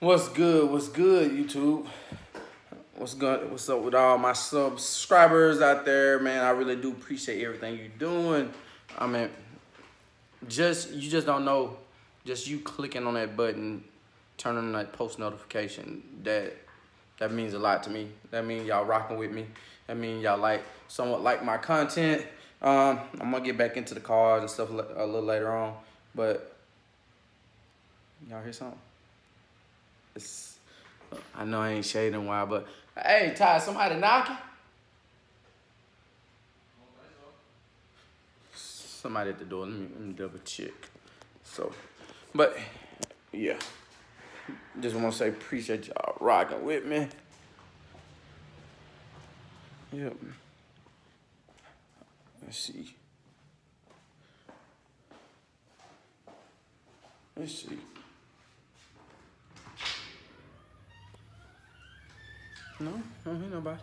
What's good? What's good, YouTube? What's good? What's up with all my subscribers out there, man? I really do appreciate everything you're doing. I mean, just you just don't know, just you clicking on that button, turning that post notification. That that means a lot to me. That means y'all rocking with me. That means y'all like somewhat like my content. Um, I'm gonna get back into the cars and stuff a little later on, but y'all hear something? It's, I know I ain't shading why, but hey, Ty, somebody knocking? Somebody at the door. Let me, let me double check. So, but yeah, just want to say appreciate y'all rocking with me. Yep. Let's see. Let's see. No, don't hear nobody.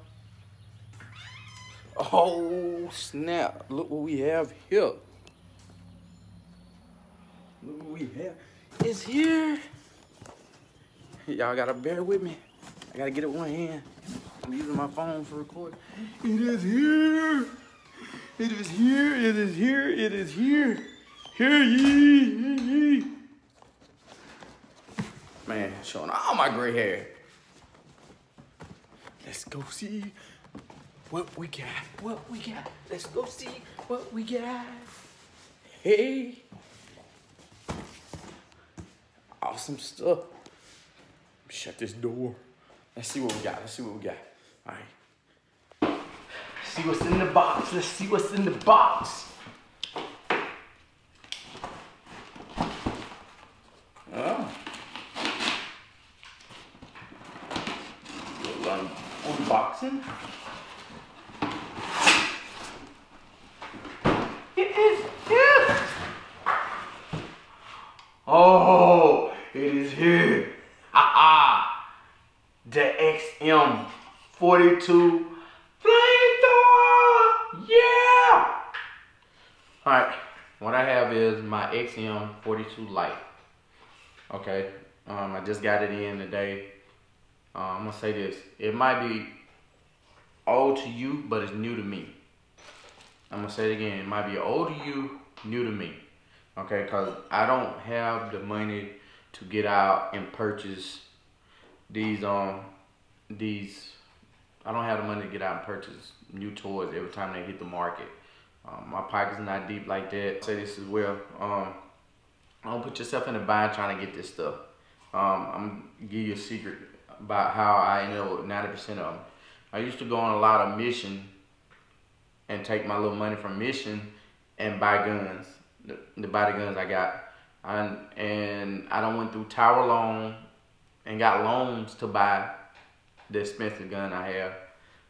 Oh, snap. Look what we have here. Look what we have. It's here. Y'all gotta bear with me. I gotta get it one hand. I'm using my phone for recording. It is here. It is here. It is here. It is here. Hear ye. Hear ye. Man, showing all my gray hair. Let's go see what we got. What we got. Let's go see what we got. Hey. Awesome stuff. Shut this door. Let's see what we got. Let's see what we got. All right. See what's in the box. Let's see what's in the box. Oh. Little It is here. Oh, it is here. Ah ah. The XM42 flamethrower. Yeah. All right. What I have is my XM42 Lite. Okay. Um, I just got it in today. Uh, I'm gonna say this. It might be old to you, but it's new to me. I'm gonna say it again. It might be old to you, new to me. Okay, because I don't have the money to get out and purchase these um these I don't have the money to get out and purchase new toys every time they hit the market. Um, my pocket's not deep like that. say this as well. Um, don't put yourself in a bind trying to get this stuff. Um, I'm gonna give you a secret about how I ended up with 90% of them. I used to go on a lot of mission and take my little money from mission and buy guns, the, the the guns I got. I, and I don't went through tower loan and got loans to buy the expensive gun I have.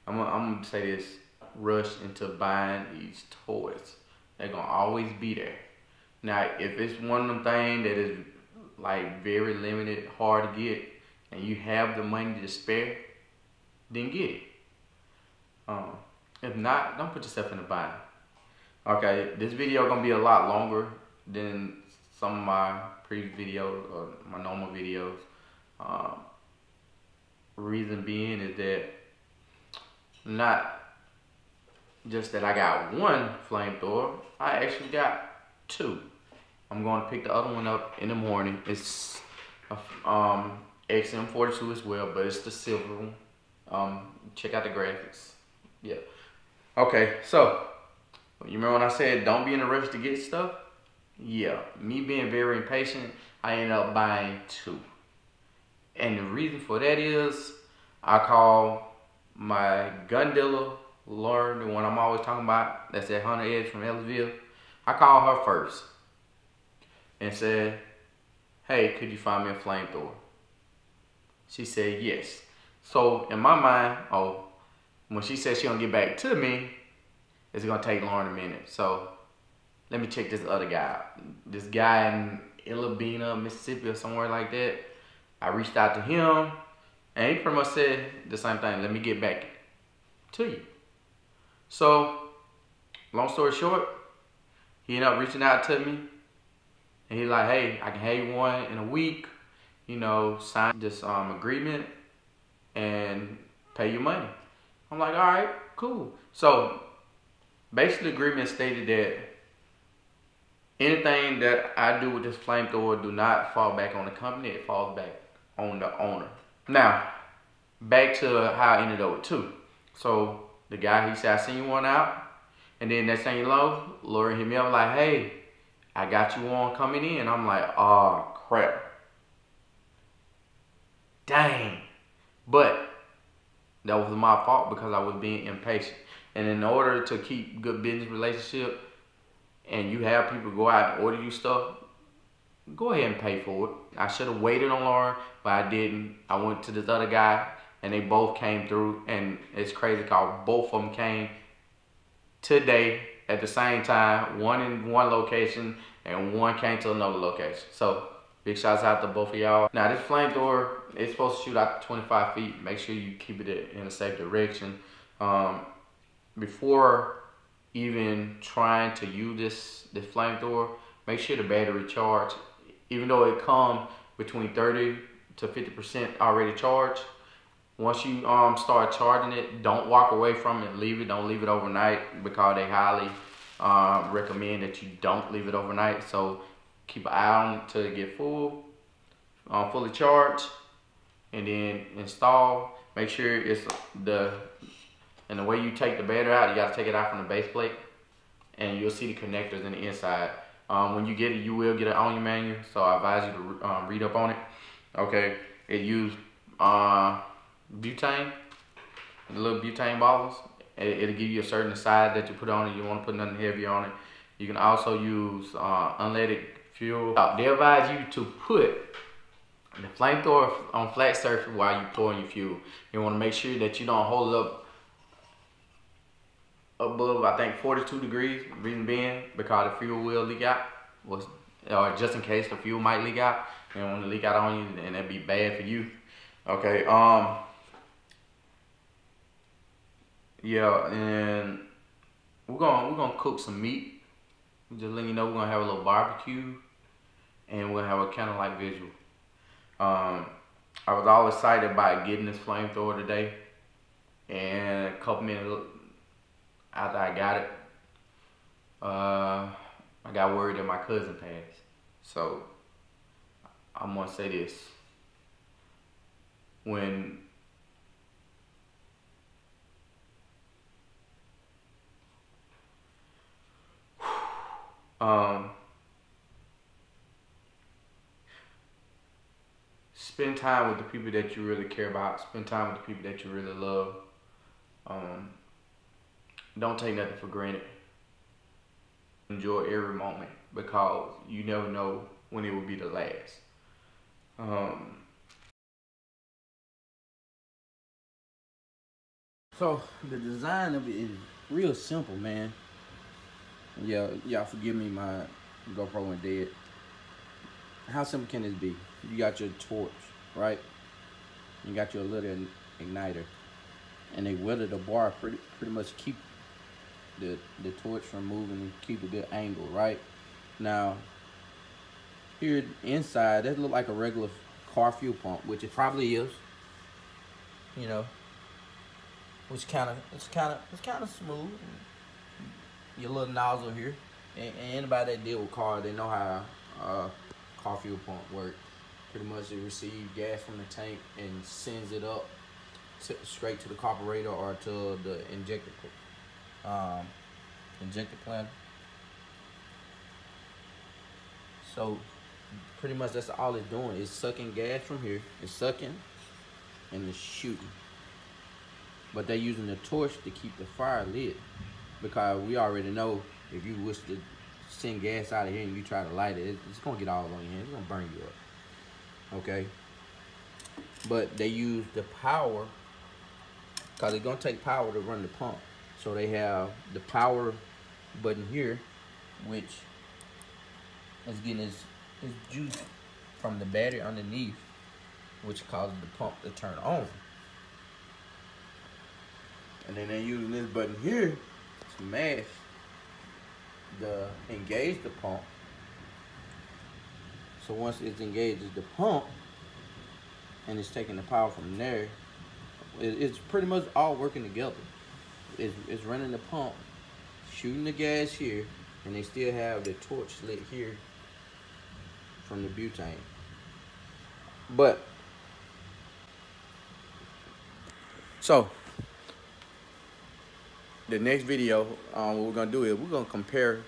I'm I'm gonna say this, rush into buying these toys. They're gonna always be there. Now, if it's one of them things that is like very limited, hard to get, and you have the money to spare, then get it. Um, if not, don't put yourself in a bind. Okay, this video gonna be a lot longer than some of my previous videos or my normal videos. Um, reason being is that not just that I got one flamethrower, I actually got two. I'm going to pick the other one up in the morning. It's um, XM42 as well, but it's the silver one. Um, check out the graphics. Yeah. Okay, so you remember when I said don't be in a rush to get stuff? Yeah, me being very impatient, I ended up buying two. And the reason for that is I call my gun dealer, Lauren, the one I'm always talking about, that's at Hunter Edge from Ellisville. I called her first and said, hey, could you find me a flamethrower? She said yes. So in my mind, oh, when she says she gonna get back to me, it's gonna take Lauren a minute. So let me check this other guy. This guy in Itta Bena, Mississippi or somewhere like that. I reached out to him and he pretty much said the same thing. Let me get back to you. So long story short, he ended up reaching out to me and he's like, hey, I can have you one in a week you know, sign this um, agreement and pay you money. I'm like, all right, cool. So basically, the agreement stated that anything that I do with this flamethrower do not fall back on the company. It falls back on the owner. Now, back to how I ended up with two. So the guy, he said, I seen you one out. And then next thing you know, Lori hit me up like, hey, I got you on coming in. I'm like, oh, crap. Dang. But that was my fault because I was being impatient. And in order to keep good business relationship and you have people go out and order you stuff, go ahead and pay for it. I should have waited on Lauren, but I didn't. I went to this other guy and they both came through and it's crazy because both of them came today at the same time, one in one location and one came to another location. So big shouts out to both of y'all. Now this flamethrower, it's supposed to shoot out to 25 feet. Make sure you keep it in a safe direction. Um, before even trying to use this, this flamethrower, make sure the battery charged. Even though it comes between 30 to 50% already charged, once you um start charging it, don't walk away from it. Leave it. Don't leave it overnight because they highly uh, recommend that you don't leave it overnight. So keep an eye on it till it get full, um, fully charged, and then install. Make sure it's the and the way you take the battery out, you gotta take it out from the base plate, and you'll see the connectors in the inside. Um, when you get it, you will get it on your manual, so I advise you to um, read up on it. Okay, it used uh, butane, little butane bottles. It, will give you a certain size that you put on it. You want to put nothing heavy on it. You can also use uh, unleaded fuel. Uh, they advise you to put the flamethrower on flat surface while you're pouring your fuel. You want to make sure that you don't hold it up above, I think, 42 degrees. Reason being, because the fuel will leak out. Or just in case the fuel might leak out. You don't want to leak out on you, and that'd be bad for you. Okay. Um. Yeah, and we're gonna we're gonna cook some meat. Just letting you know we're gonna have a little barbecue, and we'll have a candlelight visual. Um, I was all excited by getting this flamethrower today, and a couple minutes after I got it, uh, I got worried that my cousin passed. So I'm gonna say this: when Um, spend time with the people that you really care about. Spend time with the people that you really love. Um, don't take nothing for granted. Enjoy every moment because you never know when it will be the last. Um, so the design of it is real simple, man. Yeah, y'all forgive me, my GoPro went dead. How simple can this be? You got your torch, right? You got your little igniter. And they welded the bar pretty pretty much keep the, the torch from moving and keep a good angle, right? Now, here inside, that look like a regular car fuel pump, which it probably is. You know, which kind of it's kind of it's kind of smooth your little nozzle here. And, and anybody that deal with cars, they know how uh, car fuel pump work. Pretty much it receives gas from the tank and sends it up to, straight to the carburetor or to the injector um, injector plan. So pretty much that's all it's doing. It's sucking gas from here. It's sucking and it's shooting. But they're using the torch to keep the fire lit because we already know if you wish to send gas out of here and you try to light it, it's gonna get all on your hands. It's gonna burn you up. Okay. But they use the power because it's gonna take power to run the pump. So they have the power button here, which is getting its, its juice from the battery underneath, which causes the pump to turn on. And then they're using this button here to mash the engage the pump. So once it's engaged the pump, and it's taking the power from there. It's pretty much all working together. It's, it's running the pump, shooting the gas here, and they still have the torch lit here from the butane. But so the next video, um, what we're gonna do is we're gonna compare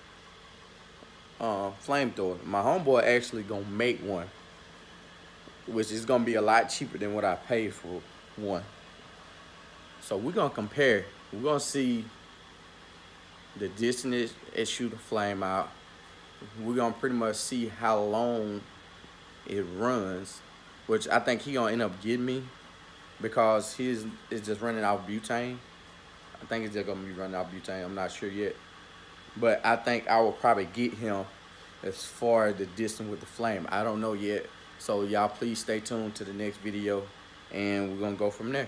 uh, flamethrower. My homeboy actually gonna make one, which is gonna be a lot cheaper than what I paid for one. So we're gonna compare. We're gonna see the distance it shoot a flame out. We're gonna pretty much see how long it runs, which I think he gonna end up getting me because his is just running out butane. I think it's just gonna be running out butane. I'm not sure yet. But I think I will probably get him as far as the distance with the flame. I don't know yet. So y'all please stay tuned to the next video and we're gonna go from there.